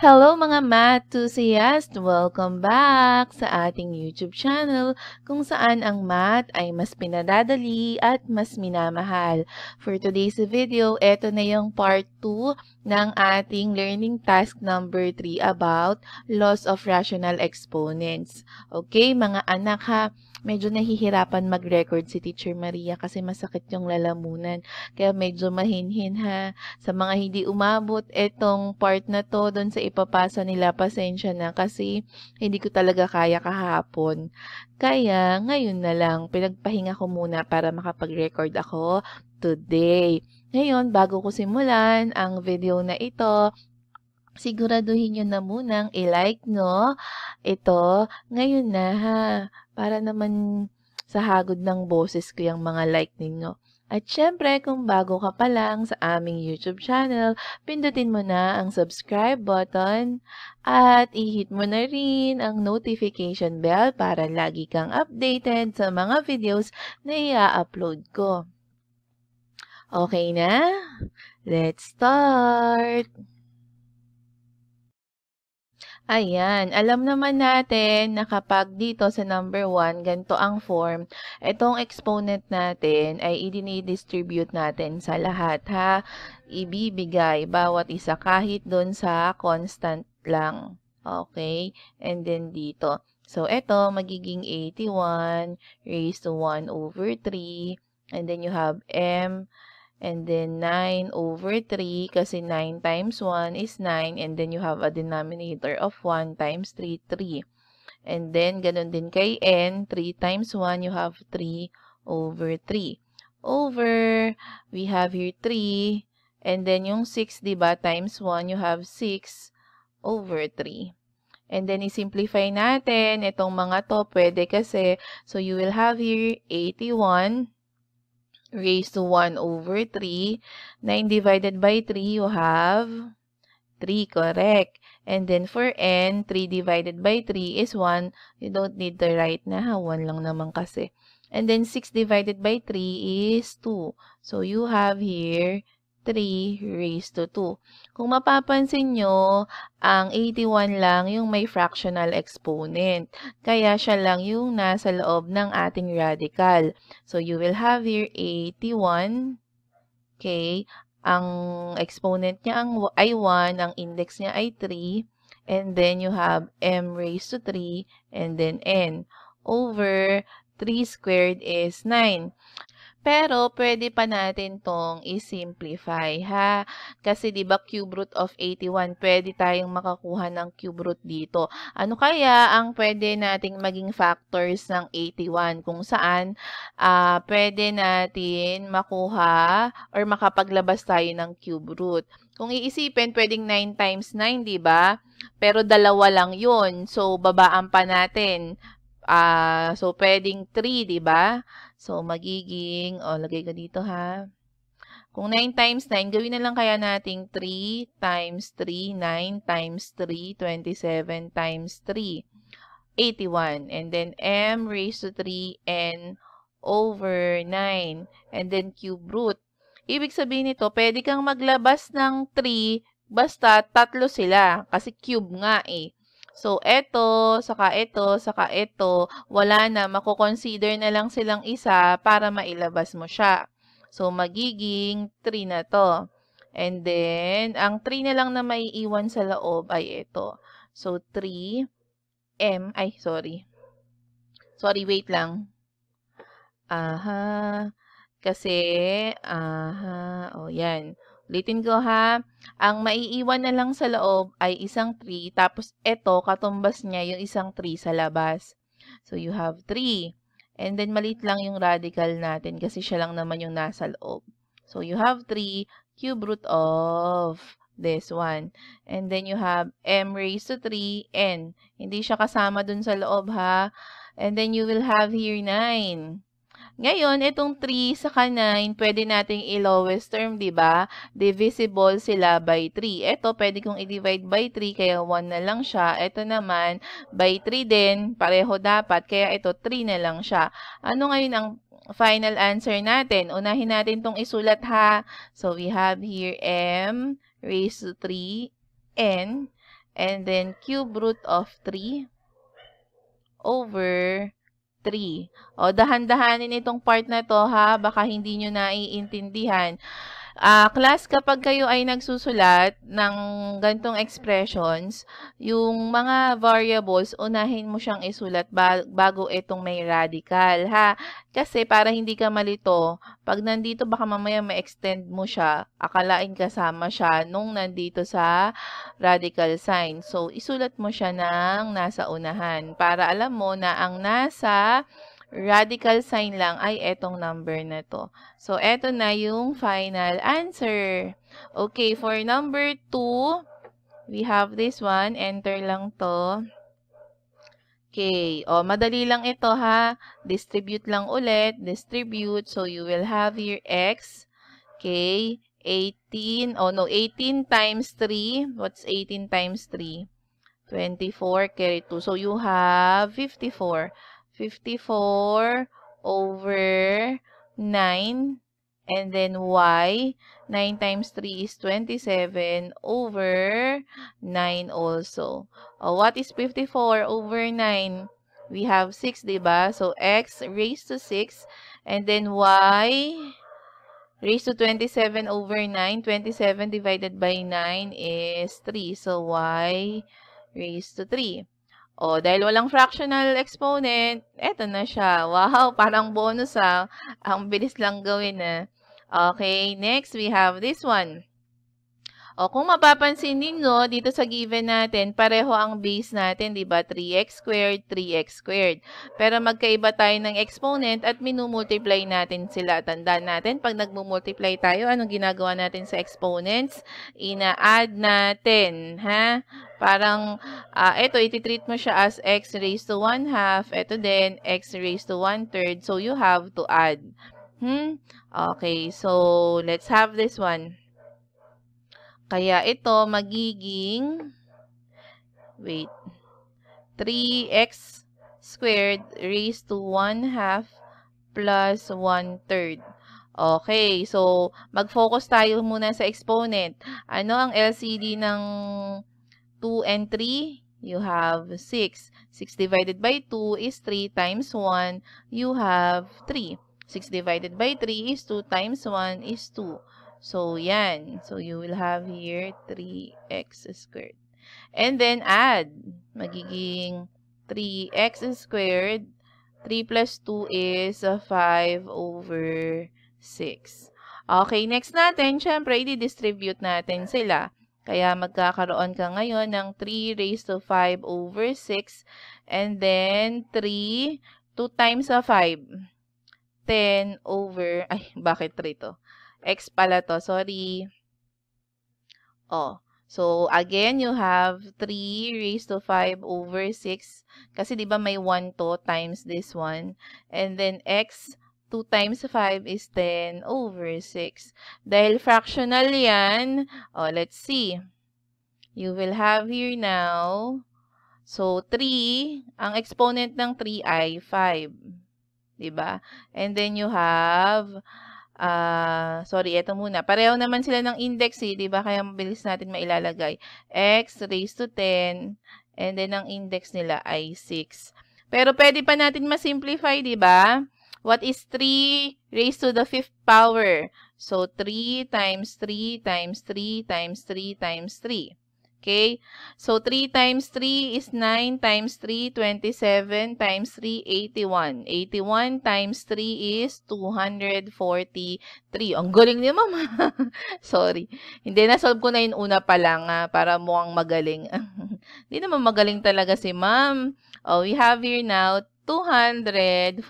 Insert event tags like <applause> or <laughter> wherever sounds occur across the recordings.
Hello mga math enthusiasts! Welcome back sa ating YouTube channel kung saan ang math ay mas pinadadali at mas minamahal. For today's video, ito na yung part 2 ng ating learning task number 3 about laws of rational exponents. Okay, mga anak ha, medyo nahihirapan mag-record si Teacher Maria kasi masakit yung lalamunan. Kaya medyo mahinhin ha. Sa mga hindi umabot etong part na to doon sa ipapasa nila, pasensya na kasi hindi ko talaga kaya kahapon. Kaya ngayon na lang, pinagpahinga ko muna para makapag-record ako today. Ngayon, bago ko simulan ang video na ito, siguraduhin nyo na munang i-like no ito ngayon na ha para naman sa hagod ng boses ko yung mga like ninyo. At syempre, kung bago ka pa lang sa aming YouTube channel, pindutin mo na ang subscribe button at i-hit mo na rin ang notification bell para lagi kang updated sa mga videos na i-upload ko. Okay na? Let's start! Ayan, alam naman natin na kapag dito sa number 1, ganito ang form, itong exponent natin ay i-distribute natin sa lahat ha. Ibibigay bawat isa kahit doon sa constant lang. Okay? And then dito. So, ito magiging 81 raised to 1 over 3. And then you have m And then 9 over 3 kasi 9 times 1 is 9 and then you have a denominator of 1 times 3, 3. And then ganun din kay n, 3 times 1 you have 3 over 3. Over, we have here 3 and then yung 6 diba times 1 you have 6 over 3. And then, i-simplify natin itong mga to. Pwede kasi, so you will have here 81 raised to 1 over 3. 9 divided by 3, you have 3, correct. And then for n, 3 divided by 3 is 1. You don't need to write na, ha? 1 lang naman kasi. And then 6 divided by 3 is 2. So you have here 3 raised to 2. Kung mapapansin nyo, ang 81 lang yung may fractional exponent. Kaya siya lang yung nasa loob ng ating radical. So, you will have here 81. Okay. Ang exponent niya ang, ay 1, ang index niya ay 3. And then, you have m raised to 3 and then n over 3 squared is 9. Pero, pwede pa natin tong i-simplify, ha? Kasi, di ba, cube root of 81, pwede tayong makakuha ng cube root dito. Ano kaya ang pwede nating maging factors ng 81? Kung saan, uh, pwede natin makuha or makapaglabas tayo ng cube root. Kung iisipin, pwedeng 9 times 9, di ba? Pero dalawa lang yun. So, babaan pa natin. Uh, so, pwedeng 3, di ba? So, magiging, o, oh, lagay ko dito ha. Kung 9 times 9, gawin na lang kaya nating 3 times 3, 9 times 3, 27 times 3, 81. And then, m raised to 3, n over 9. And then, cube root. Ibig sabihin nito, pwede kang maglabas ng 3, basta tatlo sila. Kasi cube nga eh. So, eto, saka eto, saka eto, wala na, mako-consider na lang silang isa para mailabas mo siya. So, magiging 3 na to. And then, ang 3 na lang na maiiwan sa loob ay ito. So, 3, M, ay, sorry. Sorry, wait lang. Aha, kasi, aha, o oh, yan. Ulitin ko ha. Ang maiiwan na lang sa loob ay isang 3, tapos ito, katumbas niya yung isang 3 sa labas. So, you have 3. And then, malit lang yung radical natin kasi siya lang naman yung nasa loob. So, you have 3 cube root of this one. And then, you have m raised to 3, n. Hindi siya kasama dun sa loob, ha? And then, you will have here 9. Ngayon, itong 3 sa 9, pwede nating i-lowest term, di ba? Divisible sila by 3. Ito, pwede kong i-divide by 3, kaya 1 na lang siya. Ito naman, by 3 din, pareho dapat, kaya ito 3 na lang siya. Ano ngayon ang final answer natin? Unahin natin itong isulat ha. So, we have here m raised to 3, n, and then cube root of 3 over 3. O, dahan-dahanin itong part na to ha, baka hindi nyo naiintindihan. Uh, class, kapag kayo ay nagsusulat ng gantong expressions, yung mga variables, unahin mo siyang isulat bago itong may radical, ha? Kasi para hindi ka malito, pag nandito baka mamaya ma-extend mo siya, akalain kasama siya nung nandito sa radical sign. So, isulat mo siya ng nasa unahan para alam mo na ang nasa radical sign lang ay etong number na to. So, eto na yung final answer. Okay, for number 2, we have this one. Enter lang to. Okay. O, madali lang ito ha. Distribute lang ulit. Distribute. So, you will have here x. Okay. 18. Oh, no. 18 times 3. What's 18 times 3? 24 carry 2. So, you have 54. 54 over 9. And then y, 9 times 3 is 27 over 9 also. Uh, what is 54 over 9? We have 6, diba? So, x raised to 6. And then y raised to 27 over 9. 27 divided by 9 is 3. So, y raised to 3. O, dahil walang fractional exponent, eto na siya. Wow, <laughs> parang bonus ah. Ang bilis lang gawin ah. Okay, next we have this one. O, kung mapapansin ninyo, dito sa given natin, pareho ang base natin, di ba? 3x squared, 3x squared. Pero magkaiba tayo ng exponent at minumultiply natin sila. Tandaan natin, pag nagmumultiply tayo, anong ginagawa natin sa exponents? Ina-add natin, ha? Parang, uh, ito, ititreat mo siya as x raised to 1 half. Ito din, x raised to 1 third. So, you have to add. Hmm? Okay, so, let's have this one. Kaya ito magiging, wait, 3x squared raised to 1 half plus 1 third. Okay, so mag-focus tayo muna sa exponent. Ano ang LCD ng 2 and 3? You have 6. 6 divided by 2 is 3 times 1. You have 3. 6 divided by 3 is 2 times 1 is 2. So, yan. So, you will have here 3x squared. And then, add. Magiging 3x squared. 3 plus 2 is 5 over 6. Okay, next natin, syempre, i-distribute natin sila. Kaya magkakaroon ka ngayon ng 3 raised to 5 over 6. And then, 3, 2 times 5. 10 over, ay, bakit 3 to? X pala to. Sorry. Oh. So, again, you have 3 raised to 5 over 6. Kasi, di ba, may 1 to times this one. And then, x 2 times 5 is 10 over 6. Dahil fractional yan, oh, let's see. You will have here now, so 3, ang exponent ng 3 ay 5. Diba? And then you have Ah, sorry, ito muna. Pareho naman sila ng index eh, 'di ba? Kaya mabilis natin mailalagay. X raised to 10 and then ang index nila ay 6. Pero pwede pa natin ma-simplify, 'di ba? What is 3 raised to the fifth power? So 3 times 3 times 3 times 3 times 3. Okay? So, 3 times 3 is 9 times 3, 27 times 3, 81. 81 times 3 is 243. Ang galing ni mama. <laughs> Sorry. Hindi, nasolve ko na yung una pa lang ah, para mukhang magaling. <laughs> Hindi naman magaling talaga si ma'am. Oh, we have here now 243.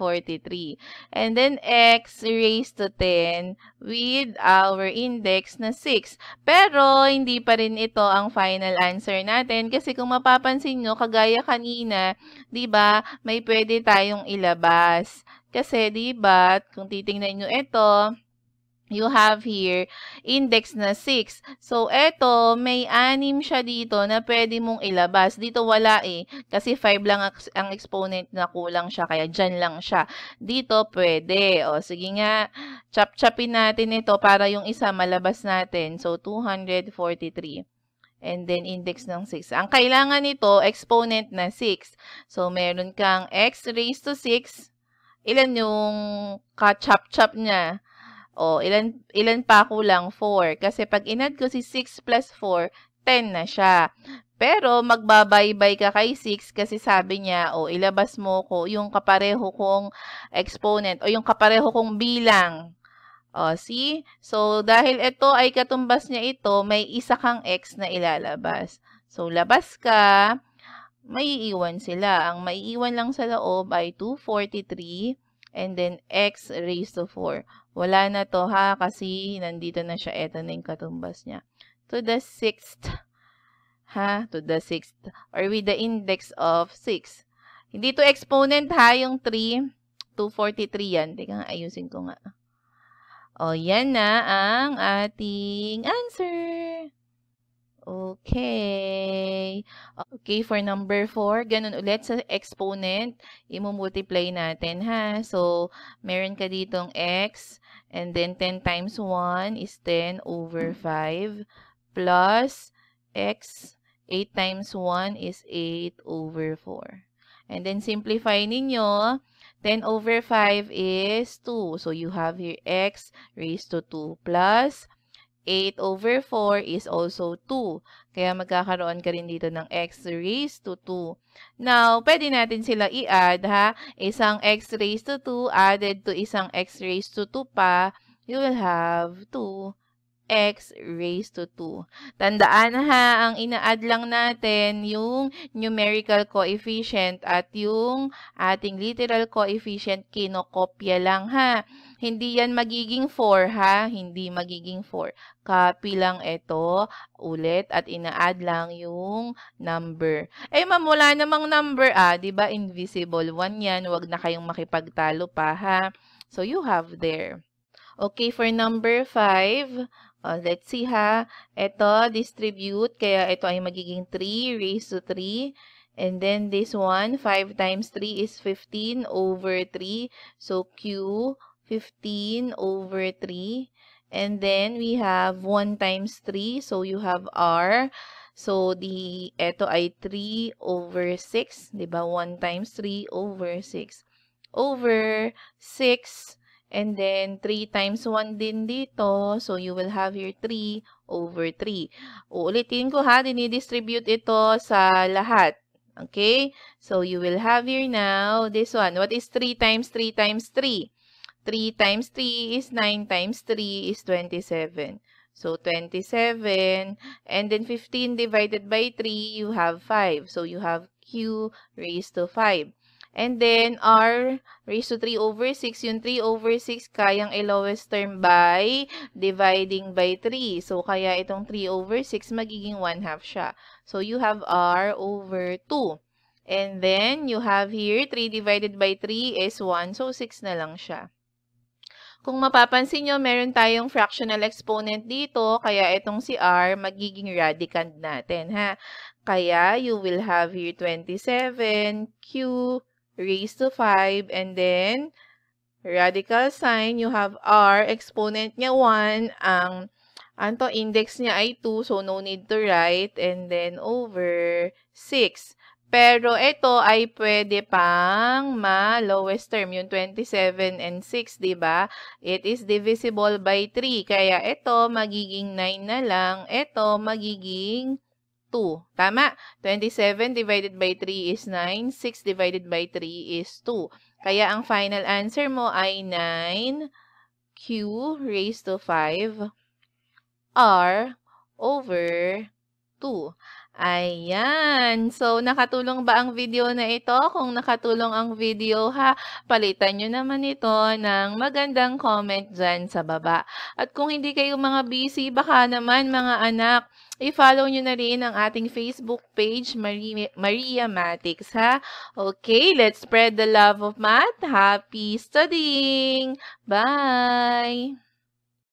And then x raised to 10 with our index na 6. Pero, hindi pa rin ito ang final answer natin kasi kung mapapansin nyo, kagaya kanina, di ba may pwede tayong ilabas. Kasi, di ba kung titingnan nyo ito, you have here index na 6. So, eto, may anim siya dito na pwede mong ilabas. Dito wala eh, kasi 5 lang ang exponent na kulang siya, kaya dyan lang siya. Dito, pwede. O, sige nga, chop-chopin natin ito para yung isa malabas natin. So, 243. and then index ng 6. Ang kailangan nito, exponent na 6. So, meron kang x raised to 6. Ilan yung ka-chop-chop niya? O, ilan, ilan pa kulang? 4. Kasi pag inad ko si 6 plus 4, 10 na siya. Pero magbabaybay ka kay 6 kasi sabi niya, o ilabas mo ko yung kapareho kong exponent o yung kapareho kong bilang. O, see? So, dahil ito ay katumbas niya ito, may isa kang x na ilalabas. So, labas ka, maiiwan sila. Ang maiiwan lang sa loob ay 243 and then x raised to 4. Wala na to ha, kasi nandito na siya. Ito na yung katumbas niya. To the sixth, ha, to the sixth, or with the index of 6. Hindi to exponent ha, yung 3, 243 yan. Teka, ayusin ko nga. O, yan na ang ating answer. Okay. Okay, for number 4, ganun ulit sa exponent, i-multiply natin ha. So, meron ka ditong x, and then 10 times 1 is 10 over 5, plus x, 8 times 1 is 8 over 4. And then, simplify ninyo, 10 over 5 is 2. So, you have here x raised to 2 plus 8 over 4 is also 2. Kaya magkakaroon ka rin dito ng x raised to 2. Now, pwede natin sila i-add ha. Isang x raised to 2 added to isang x raised to 2 pa, you will have 2 x raised to 2. Tandaan ha, ang ina-add lang natin yung numerical coefficient at yung ating literal coefficient kinokopya lang ha. Hindi yan magiging 4 ha, hindi magiging 4. Copy lang ito ulit at ina-add lang yung number. Eh ma'am, wala namang number ah, 'di ba? Invisible 1 yan, wag na kayong makipagtalo pa ha. So you have there. Okay, for number 5, Uh, let's see ha. Ito, distribute. Kaya ito ay magiging 3 raised to 3. And then this one, 5 times 3 is 15 over 3. So Q, 15 over 3. And then we have 1 times 3. So you have R. So the, ito ay 3 over 6. Diba? 1 times 3 over 6. Over 6 And then, 3 times 1 din dito. So, you will have here 3 over 3. Uulitin ko ha, dinidistribute ito sa lahat. Okay? So, you will have here now this one. What is 3 times 3 times 3? 3 times 3 is 9 times 3 is 27. So, 27. And then, 15 divided by 3, you have 5. So, you have Q raised to 5. And then, r raised to 3 over 6. Yung 3 over 6, kayang i-lowest term by dividing by 3. So, kaya itong 3 over 6, magiging 1 half siya. So, you have r over 2. And then, you have here, 3 divided by 3 is 1. So, 6 na lang siya. Kung mapapansin nyo, meron tayong fractional exponent dito, kaya itong si r, magiging radicand natin, ha? Kaya, you will have here 27, q, raised to 5, and then radical sign, you have r, exponent niya 1, ang anto index niya ay 2, so no need to write, and then over 6. Pero ito ay pwede pang ma-lowest term, yung 27 and 6, di ba? It is divisible by 3, kaya ito magiging 9 na lang, ito magiging 2. Tama? 27 divided by 3 is 9. 6 divided by 3 is 2. Kaya ang final answer mo ay 9 q raised to 5 r over 2. Ayan. So, nakatulong ba ang video na ito? Kung nakatulong ang video ha, palitan nyo naman ito ng magandang comment dyan sa baba. At kung hindi kayo mga busy, baka naman mga anak, i-follow nyo na rin ang ating Facebook page, Maria, Maria Matics, ha? Okay, let's spread the love of math. Happy studying! Bye!